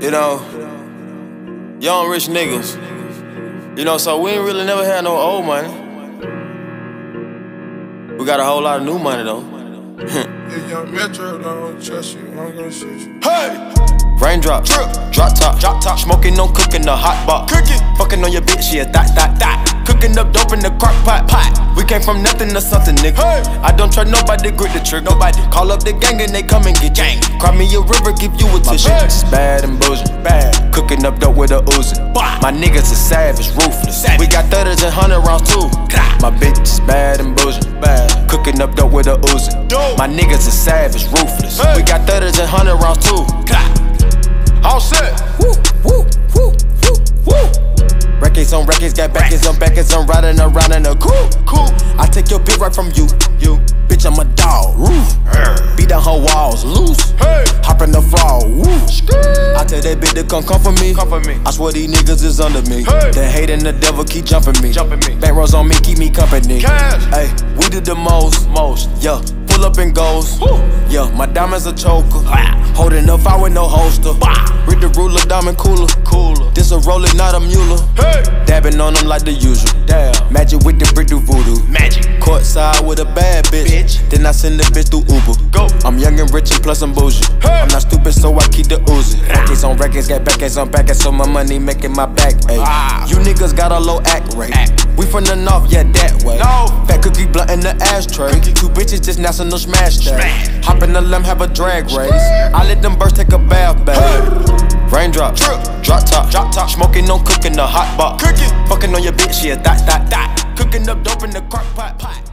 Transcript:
You know, young rich niggas. You know, so we ain't really never had no old money. We got a whole lot of new money though. If young Metro don't trust you, I'm gonna shoot you. Hey! Raindrop, drip, drop top, drop top. Smoking on cooking the hot pot. Cooking, fucking on your bitch, yeah, that, that, that. Cooking up dope in the crock pot, pot. We came from nothing to something, nigga. Hey. I don't trust nobody, grip the trick. Nobody call up the gang and they come and get gang. Cry me a river, give you a tissue. My bitch is bad and bullshit, bad. Cooking up dope with a Uzi. My niggas are savage, ruthless. Savage. We got 30s and 100 rounds too. My bitch is bad and bullshit, bad. Cooking up dope with a Uzi. My niggas are savage, ruthless. Hey. We got 30s and 100 rounds too. All set. Woo, on records, got backers on backers, I'm riding around in a cool, cool. I take your bitch right from you, you. Bitch, I'm a dog, roof. Beat down her walls, loose. Hey. Hop in the fall, woo. I tell that bitch to come come for me. Come for me. I swear these niggas is under me. Hey. The hate and the devil keep jumping me. Jumping me. Back rows on me, keep me company. Cash. Hey, we did the most, most, yeah. Pull up and goes. Woo. Yeah, my diamonds a choker. Holding up, I with no holster. Read the ruler, diamond cooler. A roller, not a mule. Hey. Dabbing on them like the usual. Damn. Magic with the brick do voodoo. Magic. Courtside with a bad bitch. bitch. Then I send the bitch through Uber. Go. I'm young and rich and plus I'm bougie. Hey. I'm not stupid, so I keep the Uzi. Records on records, got backers on backers, so my money making my back. Ay. Ah. You niggas got a low act rate. Act. We from the north, yeah, that way. No. Fat cookie blunt in the ashtray. Cookie. Two bitches just national smash day. Smash. Hop in the limb, have a drag race. I let them birds take a bath, babe. Hey. Raindrop, drip, drop top, drop top. Smoking on cooking the hot pot. Cooking, fucking on your bitch, yeah, that, that, that. Cooking up dope in the crock pot, pot.